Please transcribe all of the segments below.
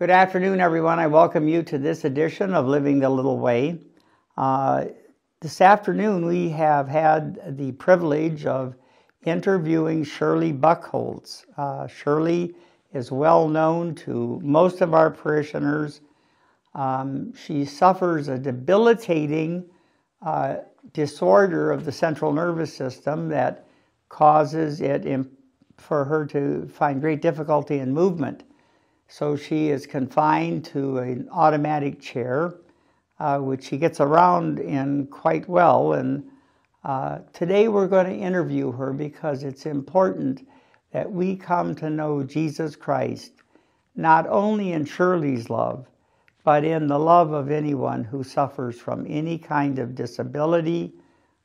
Good afternoon, everyone. I welcome you to this edition of Living the Little Way. Uh, this afternoon, we have had the privilege of interviewing Shirley Bucholz. Uh, Shirley is well known to most of our parishioners. Um, she suffers a debilitating uh, disorder of the central nervous system that causes it in, for her to find great difficulty in movement. So she is confined to an automatic chair, uh, which she gets around in quite well. And uh, today we're going to interview her because it's important that we come to know Jesus Christ, not only in Shirley's love, but in the love of anyone who suffers from any kind of disability,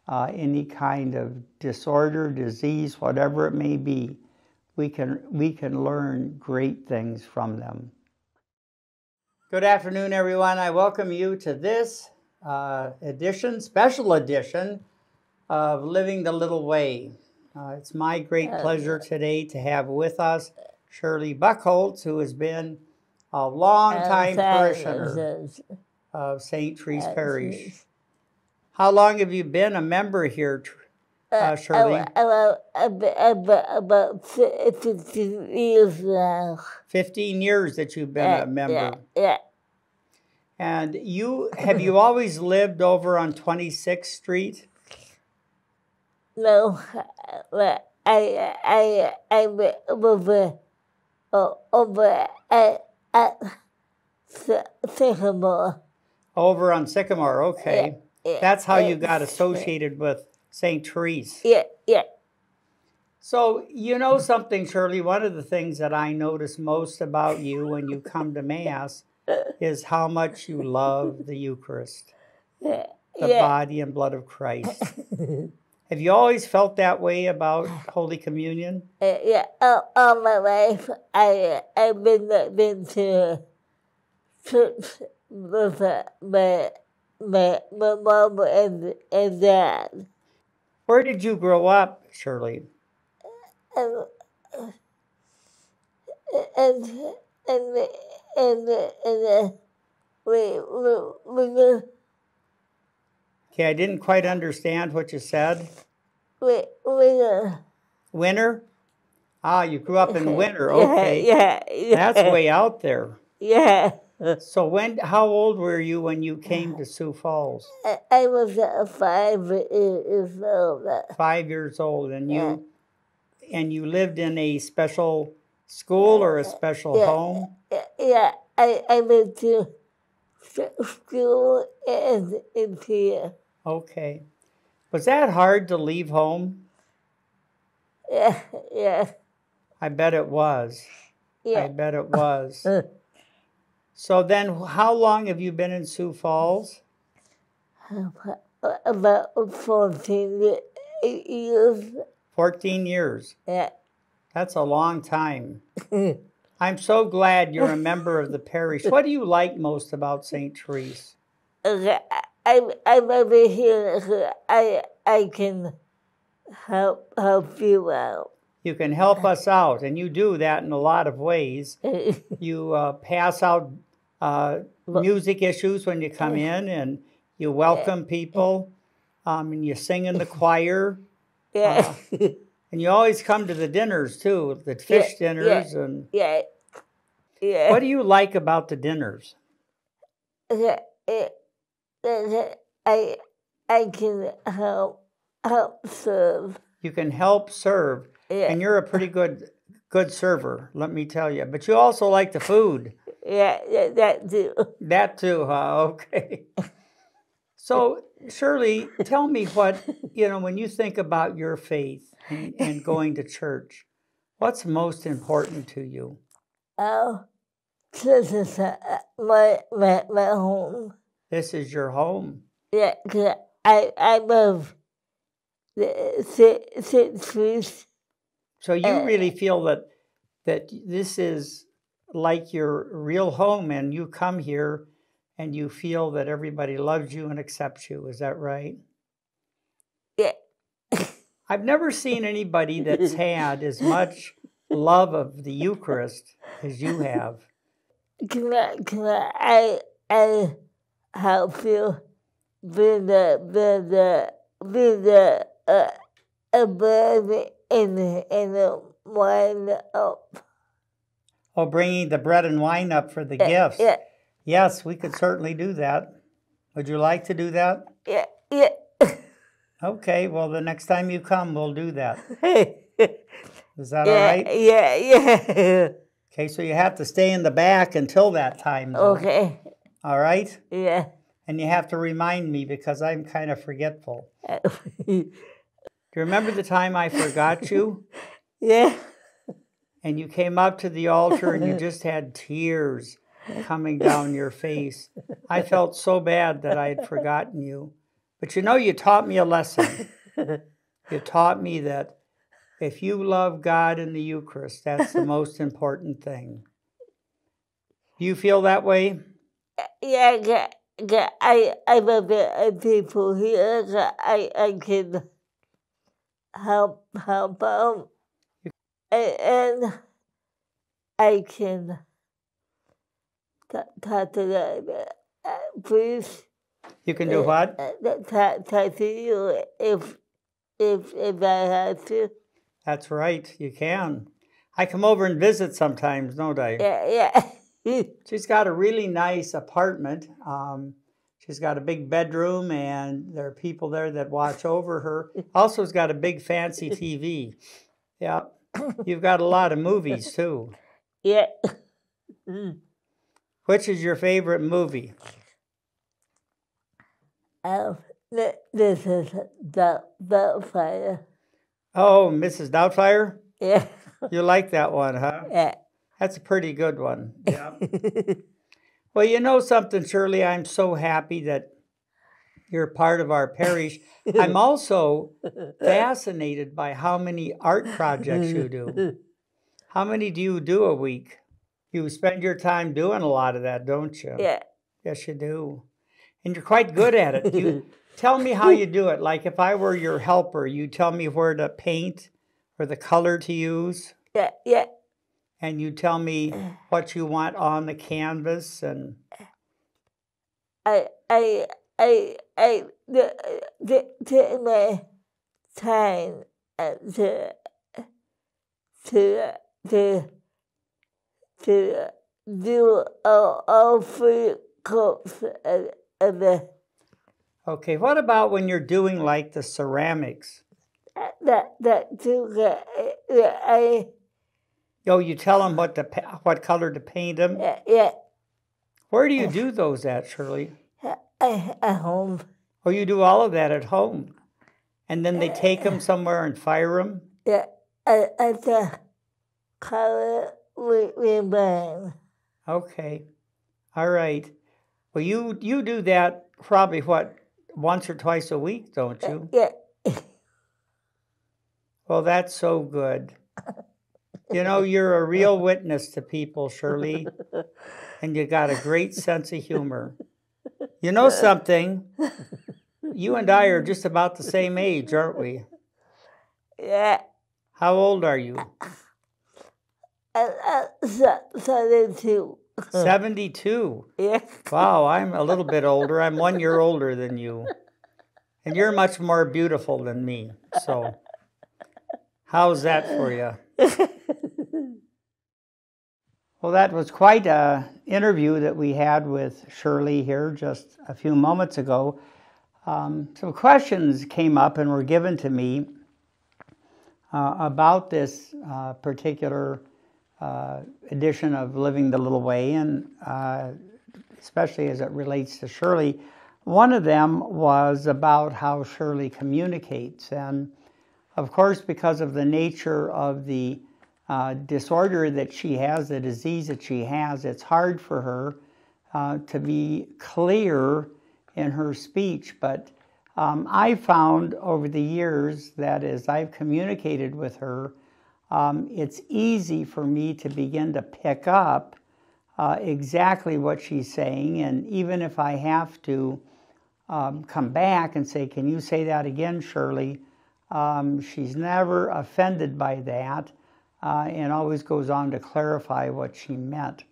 uh, any kind of disorder, disease, whatever it may be. We can, we can learn great things from them. Good afternoon, everyone. I welcome you to this uh, edition, special edition of Living the Little Way. Uh, it's my great pleasure today to have with us Shirley Bucholz, who has been a long-time parishioner of St. Therese Parish. How long have you been a member here, uh, uh oh, Shirley? About, about, about 15 years now. 15 years that you've been Yeah, a member. Yeah, yeah. And you have you always lived over on 26th Street? No, uh, I, I, I over, uh, over at, at Sycamore. Over on Sycamore, okay. yeah, That's how you got associated with St. Therese. Yeah, yeah. So, you know something, Shirley, one of the things that I notice most about you when you come to Mass is how much you love the Eucharist, the yeah. body and blood of Christ. Have you always felt that way about Holy Communion? Uh, yeah, all, all my life, I, I've been, been to church with uh, my, my, my mom and, and dad. Where did you grow up, Shirley? And, and, and, and, and, we, we, Okay, I didn't quite understand what you said. uh, Winner? Ah, you grew up in Winner. Okay. yeah, yeah, That's way out there. yeah. So when how old were you when you came to Sioux Falls? I, I was uh, five years old. uh, 5 years old and you and you lived in a special school or a special Yeah. home? Yeah, I, I went to school and in here. Okay. Was that hard to leave home? Yeah, yeah, I bet it was. Yeah. I bet it was. So then how long have you been in Sioux Falls? About 14 years. 14 years. Yeah. That's a long time. I'm so glad you're a member of the parish. What do you like most about St. Therese? Okay, I, I'm over here. so I, I can help help you out. You can help us out, and you do that in a lot of ways. You uh, pass out uh, music issues when you come in, and you welcome people, um, and you sing in the choir, yeah, and you always come to the dinners too, the fish Yeah, dinners. And yeah, yeah. what do you like about the dinners? Yeah, yeah, yeah, I, I can help help serve. You can help serve, Yeah, and you're a pretty good good server, let me tell you. But you also like the food. Yeah, yeah, that too. That too, huh? Okay. So, Shirley, tell me what, you know, when you think about your faith and, and going to church, what's most important to you? Oh, this is uh, my my my home. This is your home. Yeah, 'cause I I love the St. St. So you Uh, really feel that that this is like your real home and you come here and you feel that everybody loves you and accepts you. Is that right? Yeah, I've never seen anybody that's had as much love of the Eucharist as you have. can I, can I, I I help you with the, with the, with the, uh, a bread and, and the wine up. Oh, bringing the bread and wine up for the Yeah, gifts. Yeah, Yes, we could certainly do that. Would you like to do that? yeah, yeah. Okay, well, the next time you come, we'll do that. yeah, that all right? yeah, yeah. Okay, so you have to stay in the back until that time. though. Okay, All right? yeah. And you have to remind me because I'm kind of forgetful. Do you remember the time I forgot you yeah, and you came up to the altar and you just had tears coming down your face? I felt so bad that I had forgotten you. But you know, you taught me a lesson. You taught me that if you love God in the Eucharist, that's the most important thing. Do you feel that way? yeah. yeah. I, I love the people here. I, I can help, help out. And, and I can talk, to them. Uh, please. You can do what? talk, talk to you if if if I have to. That's right, you can. I come over and visit sometimes, don't I? Yeah, yeah. She's got a really nice apartment. Um, she's got a big bedroom, and there are people there that watch over her. Also, has got a big fancy TV. Yeah, you've got a lot of movies too. yeah. Which is your favorite movie? Um, th- this is the the fire. Oh, Mrs. Doubtfire. Yeah, You like that one, huh? yeah. That's a pretty good one. Yeah. well, you know something, Shirley. I'm so happy that you're part of our parish. I'm also fascinated by how many art projects you do. How many do you do a week? You spend your time doing a lot of that, don't you? Yeah. Yes, you do. And you're quite good at it. You tell me how you do it. Like if I were your helper, you tell me where to paint or the color to use, Yeah, yeah. and you tell me what you want on the canvas and I I I I the the take my time uh, to to to to do all all three cups of, of the Okay, what about when you're doing like the ceramics? Uh, that that do the uh, the I Oh, you tell them what to what color to paint them. yeah yeah Where do you uh. do those at, Shirley? At home Oh, you do all of that at home, and then they take them somewhere and fire them. yeah I at the color we we burn Okay, all right. Well, you you do that probably what once or twice a week, don't you? yeah Well, that's so good. You know, you're a real witness to people, Shirley, and you got a great sense of humor. You know something? You and I are just about the same age, aren't we? yeah. How old are you? And uh, so, so then too. 72. Yeah. Wow, I'm a little bit older. I'm one year older than you. And you're much more beautiful than me. So, how's that for you? Well, that was quite a interview that we had with Shirley here just a few moments ago. Um, some questions came up and were given to me uh, about this uh, particular uh, edition of Living the Little Way, and uh, especially as it relates to Shirley. One of them was about how Shirley communicates, and of course, because of the nature of the uh, disorder that she has, the disease that she has, it's hard for her uh, to be clear in her speech. But um, I found over the years that as I've communicated with her, um, it's easy for me to begin to pick up uh, exactly what she's saying. And even if I have to um, come back and say, Can you say that again, Shirley? Um, she's never offended by that uh, and always goes on to clarify what she meant.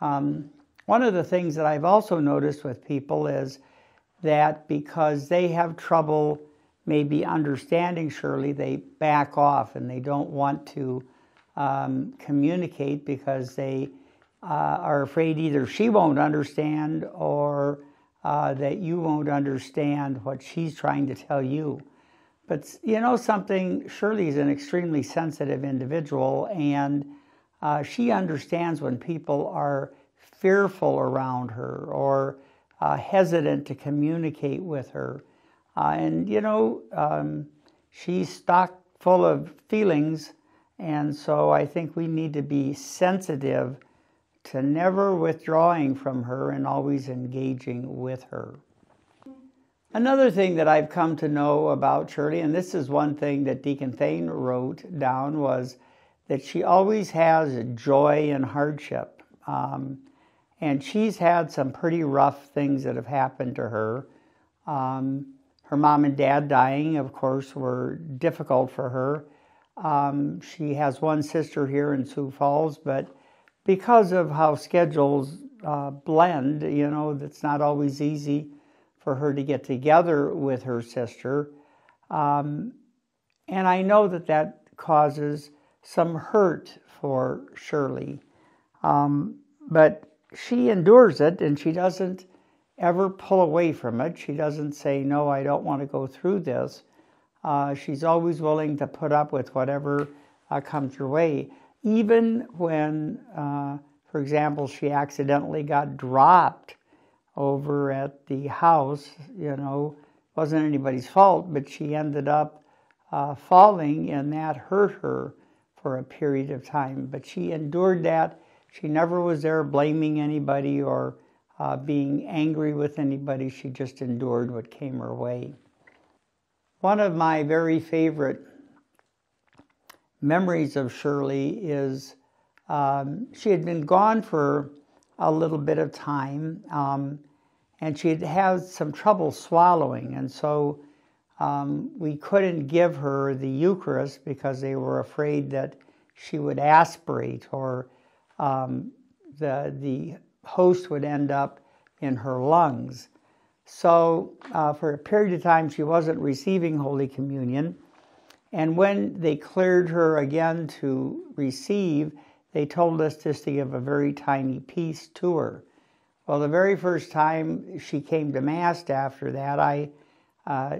Um, one of the things that I've also noticed with people is that because they have trouble maybe understanding Shirley, they back off and they don't want to um, communicate because they uh, are afraid either she won't understand or uh, that you won't understand what she's trying to tell you. But you know something, Shirley's an extremely sensitive individual, and uh, she understands when people are fearful around her or uh, hesitant to communicate with her. Uh, and you know, um, she's stock full of feelings, and so I think we need to be sensitive to never withdrawing from her and always engaging with her. Another thing that I've come to know about Shirley, and this is one thing that Deacon Thane wrote down, was that she always has joy in hardship. Um, and she's had some pretty rough things that have happened to her. Um, her mom and dad dying, of course, were difficult for her. Um, she has one sister here in Sioux Falls, but because of how schedules uh, blend, you know, it's not always easy for her to get together with her sister. Um, and I know that that causes some hurt for Shirley. Um, but she endures it and she doesn't ever pull away from it. She doesn't say, No, I don't want to go through this. Uh, she's always willing to put up with whatever uh, comes her way even when, uh, for example, she accidentally got dropped over at the house, you know, wasn't anybody's fault, but she ended up uh, falling, and that hurt her for a period of time. But she endured that. She never was there blaming anybody or uh, being angry with anybody. She just endured what came her way. One of my very favorite memories of Shirley is um, she had been gone for a little bit of time um, and she had had some trouble swallowing. And so um, we couldn't give her the Eucharist because they were afraid that she would aspirate or um, the, the host would end up in her lungs. So, uh, for a period of time, she wasn't receiving Holy Communion. And when they cleared her again to receive, they told us just to give a very tiny piece to her. Well, the very first time she came to Mass after that, I uh,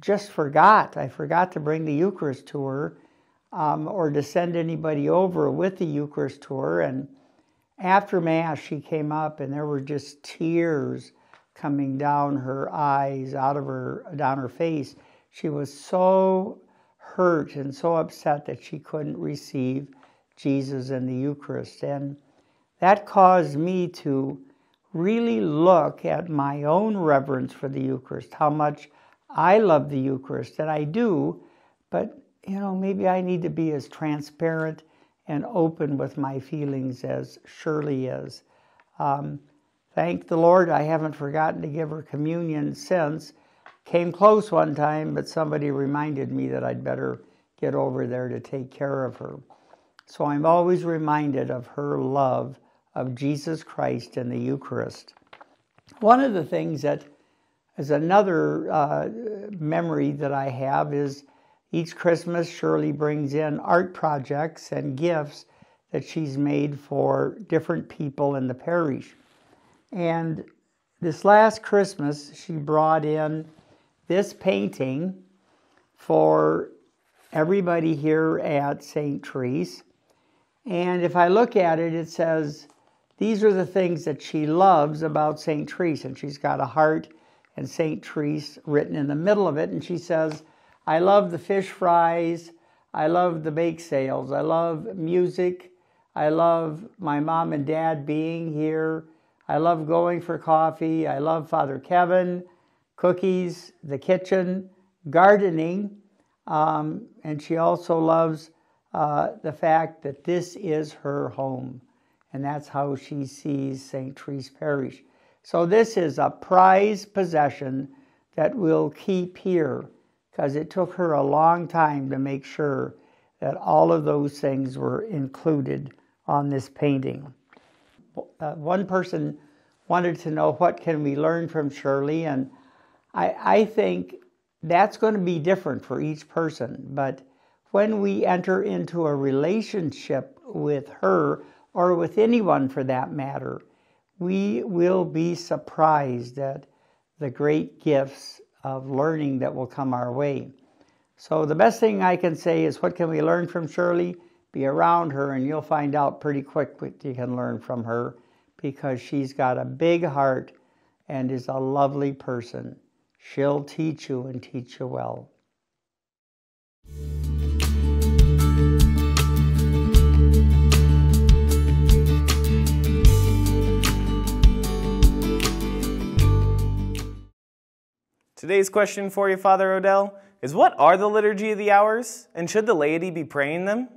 just forgot. I forgot to bring the Eucharist to her um, or to send anybody over with the Eucharist to her. And after Mass, she came up and there were just tears coming down her eyes, out of her, down her face. She was so hurt and so upset that she couldn't receive Jesus and the Eucharist. And that caused me to really look at my own reverence for the Eucharist, how much I love the Eucharist, and I do, but you know, maybe I need to be as transparent and open with my feelings as Shirley is. Um, thank the Lord, I haven't forgotten to give her communion since, Came close one time, but somebody reminded me that I'd better get over there to take care of her. So I'm always reminded of her love of Jesus Christ and the Eucharist. One of the things that is another uh, memory that I have is each Christmas Shirley brings in art projects and gifts that she's made for different people in the parish. And this last Christmas, she brought in this painting for everybody here at St. Therese. And if I look at it, it says, These are the things that she loves about St. Therese. And she's got a heart and St. Therese written in the middle of it. And she says, I love the fish fries. I love the bake sales. I love music. I love my mom and dad being here. I love going for coffee. I love Father Kevin cookies, the kitchen, gardening, um, and she also loves uh, the fact that this is her home, and that's how she sees St. Therese Parish. So, this is a prized possession that we'll keep here because it took her a long time to make sure that all of those things were included on this painting. uh, one person wanted to know what can we learn from Shirley, and I, I think that's going to be different for each person. But when we enter into a relationship with her or with anyone for that matter, we will be surprised at the great gifts of learning that will come our way. So, the best thing I can say is what can we learn from Shirley? Be around her, and you'll find out pretty quick what you can learn from her because she's got a big heart and is a lovely person. She'll teach you and teach you well. Today's question for you, Father O'Dell, is what are the Liturgy of the Hours, and should the laity be praying them?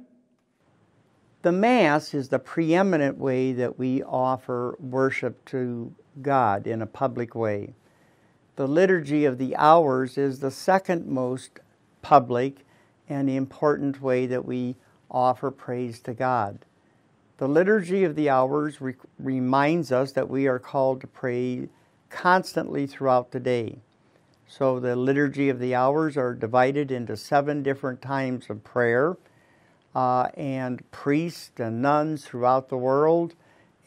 The Mass is the preeminent way that we offer worship to God in a public way. The Liturgy of the Hours is the second most public and important way that we offer praise to God. The Liturgy of the Hours re- reminds us that we are called to pray constantly throughout the day. So the Liturgy of the Hours are divided into seven different times of prayer uh, and priests and nuns throughout the world,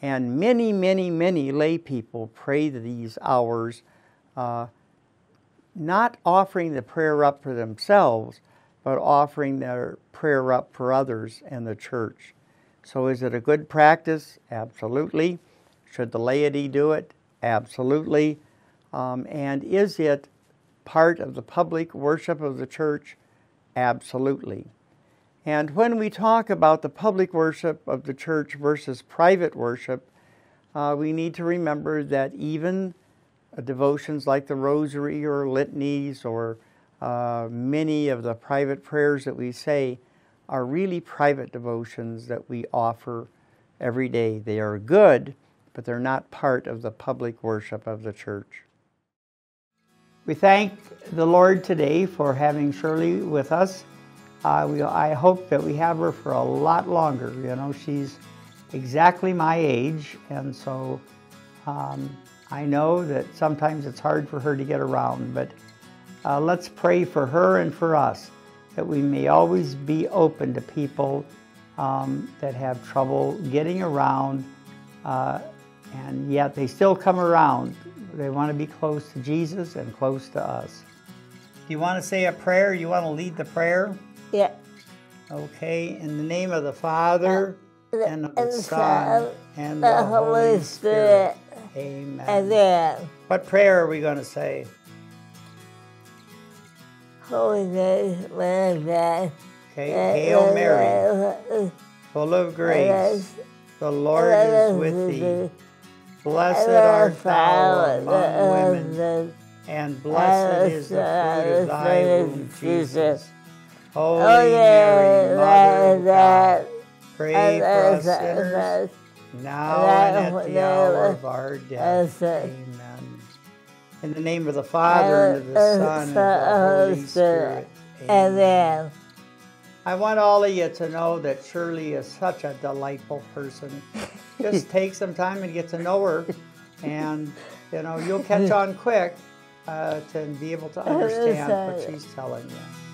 and many, many, many lay people pray these hours, uh, not offering the prayer up for themselves, but offering their prayer up for others and the church. So, is it a good practice? Absolutely. Should the laity do it? Absolutely. Um, and is it part of the public worship of the church? Absolutely. And when we talk about the public worship of the church versus private worship, uh, we need to remember that even uh, devotions like the rosary or litanies or uh, many of the private prayers that we say are really private devotions that we offer every day. They are good, but they're not part of the public worship of the church. We thank the Lord today for having Shirley with us. Uh, we, I hope that we have her for a lot longer. You know, she's exactly my age, and so um, I know that sometimes it's hard for her to get around, but uh, let's pray for her and for us that we may always be open to people um, that have trouble getting around, uh, and yet they still come around. They want to be close to Jesus and close to us. Do you want to say a prayer? You want to lead the prayer? Yeah. Okay, in the name of the Father, Uh, and of the Son, and the the Holy Spirit. Amen. And then, What prayer are we going to say? Holy Name, man, man. Okay, Hail Mary, full of grace, the Lord is with thee. Blessed art thou among women, and blessed is the fruit of thy womb, Jesus. Holy Mary, Mother of God, pray for us sinners, now and at the hour of our death. Amen. In the name of the Father, and of the Son, and of the Holy Spirit. Amen. I want all of you to know that Shirley is such a delightful person. Just take some time and get to know her, and you know you'll catch on quick uh, to be able to understand what she's telling you.